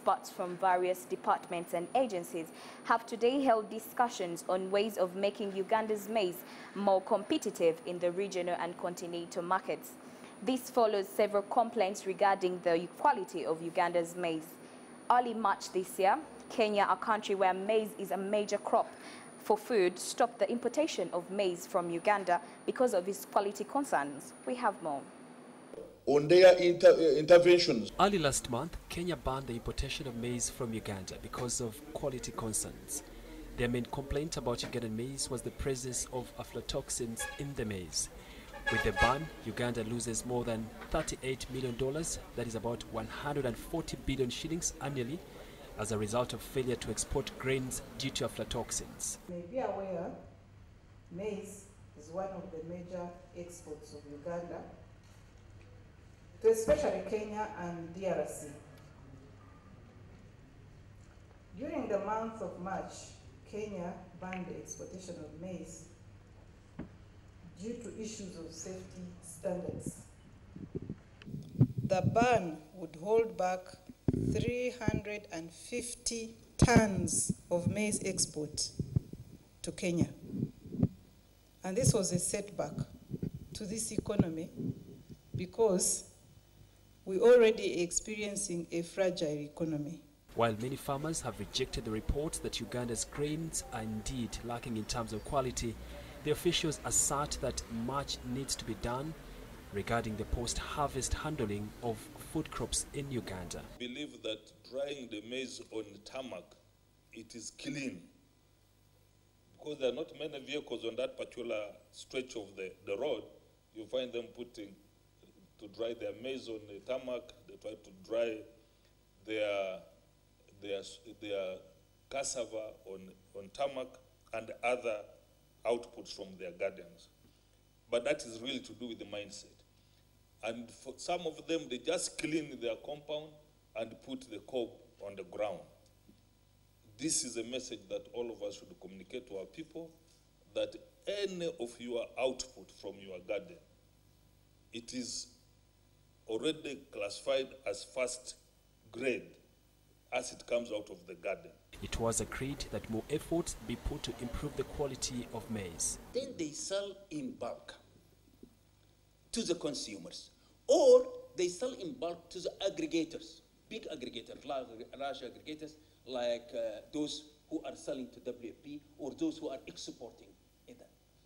Experts from various departments and agencies have today held discussions on ways of making Uganda's maize more competitive in the regional and continental markets. This follows several complaints regarding the quality of Uganda's maize. Early March this year, Kenya, a country where maize is a major crop for food, stopped the importation of maize from Uganda because of its quality concerns. We have more on their inter uh, interventions. Early last month, Kenya banned the importation of maize from Uganda because of quality concerns. Their main complaint about Ugandan maize was the presence of aflatoxins in the maize. With the ban, Uganda loses more than $38 million, that is about 140 billion shillings annually, as a result of failure to export grains due to aflatoxins. You may be aware, maize is one of the major exports of Uganda to especially Kenya and DRC. During the month of March, Kenya banned the exportation of maize due to issues of safety standards. The ban would hold back 350 tons of maize export to Kenya. And this was a setback to this economy because we're already experiencing a fragile economy. While many farmers have rejected the report that Uganda's grains are indeed lacking in terms of quality, the officials assert that much needs to be done regarding the post-harvest handling of food crops in Uganda. I believe that drying the maize on tarmac, it is clean because there are not many vehicles on that particular stretch of the, the road. You find them putting to dry their maize on the tarmac. They try to dry their, their, their cassava on, on tarmac and other outputs from their gardens. But that is really to do with the mindset. And for some of them, they just clean their compound and put the cob on the ground. This is a message that all of us should communicate to our people that any of your output from your garden, it is already classified as first grade as it comes out of the garden. It was agreed that more efforts be put to improve the quality of maize. Then they sell in bulk to the consumers, or they sell in bulk to the aggregators, big aggregators, large, large aggregators, like uh, those who are selling to WFP or those who are exporting it.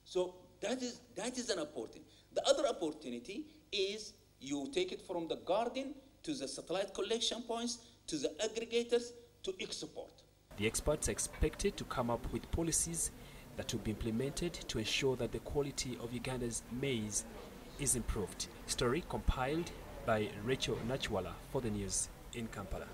So that is, that is an opportunity. The other opportunity is you take it from the garden to the satellite collection points to the aggregators to export. The experts are expected to come up with policies that will be implemented to ensure that the quality of Uganda's maize is improved. Story compiled by Rachel Nachwala for the news in Kampala.